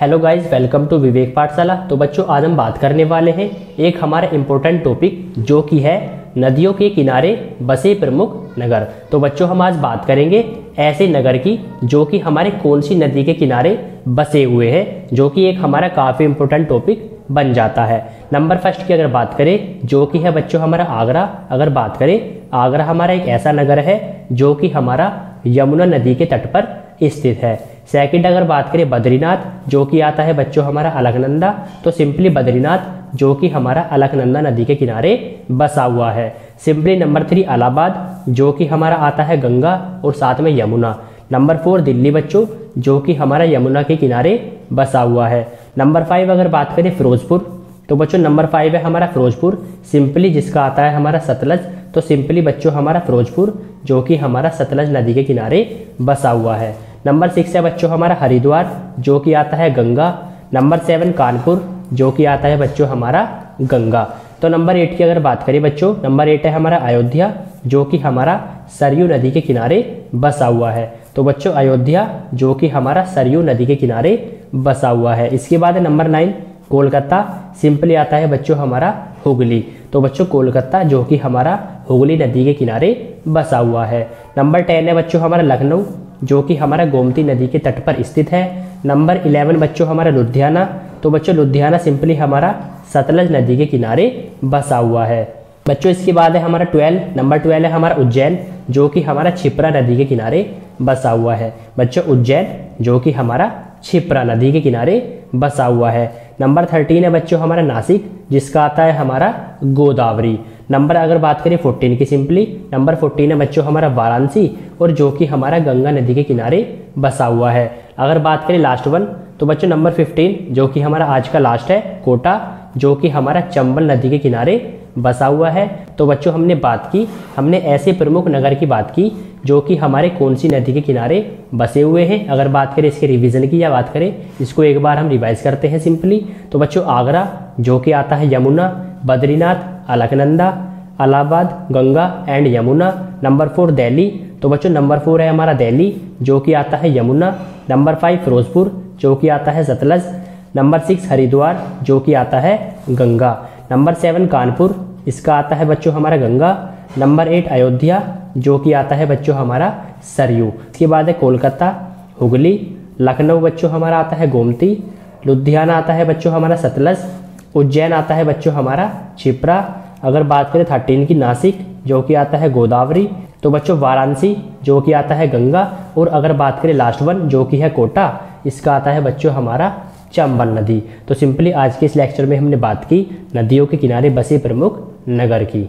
Hello guys welcome to Vivek Pathshala तो बच्चों, आज हम बात करने वाले हैं एक हमारा इम्पोर्टेंट टॉपिक जो कि है नदियों के किनारे बसे प्रमुख नगर। तो बच्चों, हम आज बात करेंगे ऐसे नगर की जो कि हमारे कौन सी नदी के किनारे बसे हुए हैं, जो कि एक हमारा काफ़ी इम्पोर्टेंट टॉपिक बन जाता है। नंबर फ़र्स्ट की अगर बात करें, जो कि है बच्चों हमारा आगरा। अगर बात करें, आगरा हमारा एक ऐसा नगर है जो कि हमारा यमुना नदी के तट पर स्थित है। सेकंड अगर बात करें बद्रीनाथ, जो कि आता है बच्चों हमारा अलकनंदा तो सिंपली बद्रीनाथ, जो कि हमारा अलकनंदा नदी के किनारे बसा हुआ है। सिंपली नंबर थ्री अलाहाबाद, जो कि हमारा आता है गंगा और साथ में यमुना। नंबर फोर दिल्ली बच्चों, जो कि हमारा यमुना के किनारे बसा हुआ है। नंबर फाइव अगर बात करें फिरोजपुर तो बच्चों नंबर फाइव है हमारा फिरोजपुर। सिंपली जिसका आता है हमारा सतलज तो सिंपली बच्चों हमारा फिरोजपुर, जो कि हमारा सतलज नदी के किनारे बसा हुआ है। नंबर सिक्स है बच्चों हमारा हरिद्वार, जो कि आता है गंगा। नंबर सेवन कानपुर, जो कि आता है बच्चों हमारा गंगा। तो नंबर एट की अगर बात करें बच्चों, नंबर एट है हमारा अयोध्या, जो कि हमारा सरयू नदी के किनारे बसा हुआ है। तो बच्चों अयोध्या, जो कि हमारा सरयू नदी के किनारे बसा हुआ है। इसके बाद है नंबर नाइन, कोलकाता, सिंपली आता है बच्चों हमारा हुगली। तो बच्चों कोलकाता, जो कि हमारा हुगली नदी के किनारे बसा हुआ है। नंबर टेन है बच्चों हमारा लखनऊ जो कि हमारा गोमती नदी के तट पर स्थित है। नंबर इलेवन, बच्चों, हमारा लुधियाना। तो बच्चों, लुधियाना सिंपली हमारा सतलज नदी के किनारे बसा हुआ है। बच्चों, इसके बाद है हमारा ट्वेल्व। नंबर ट्वेल्व है हमारा उज्जैन, जो कि हमारा छिपरा नदी के किनारे बसा हुआ है। बच्चों, उज्जैन, जो कि हमारा छिपरा नदी के किनारे बसा हुआ है। नंबर थर्टीन है बच्चों, हमारा नासिक, जिसका आता है हमारा गोदावरी। नंबर अगर बात करें फोर्टीन की सिंपली, नंबर फोर्टीन है बच्चों हमारा वाराणसी और जो कि हमारा गंगा नदी के किनारे बसा हुआ है। अगर बात करें लास्ट वन तो बच्चों नंबर फिफ्टीन जो कि हमारा आज का लास्ट है, कोटा, जो कि हमारा चंबल नदी के किनारे बसा हुआ है। तो बच्चों हमने बात की, हमने ऐसे प्रमुख नगर की बात की, जो कि हमारे कौन सी नदी के किनारे बसे हुए हैं। अगर बात करें इसके रिवीजन की या बात करें, इसको एक बार हम रिवाइज करते हैं सिंपली तो बच्चों आगरा, जो कि आता है Yamuna Badrinath, Alaknanda, Allahabad, Ganga and Yamuna. Number four Delhi. तो बच्चों नंबर फोर है हमारा दिल्ली, जो कि आता है यमुना। नंबर फाइव फिरोजपुर, जो कि आता है सतलज। नंबर सिक्स हरिद्वार, जो कि आता है गंगा। नंबर सेवन कानपुर, इसका आता है बच्चों हमारा गंगा। नंबर एट अयोध्या, जो कि आता है बच्चों हमारा सरयू। इसके बाद है कोलकाता, हुगली, लखनऊ बच्चों हमारा आता है गोमती। लुधियाना आता है बच्चों हमारा सतलज। उज्जैन आता है बच्चों हमारा छिपरा अगर बात करें थर्टीन की नासिक, जो कि आता है गोदावरी तो बच्चों वाराणसी, जो कि आता है गंगा, और अगर बात करें लास्ट वन जो कि है कोटा, इसका आता है बच्चों हमारा चंबल नदी। तो सिंपली आज के इस लेक्चर में हमने बात की नदियों के किनारे बसे प्रमुख नगर की।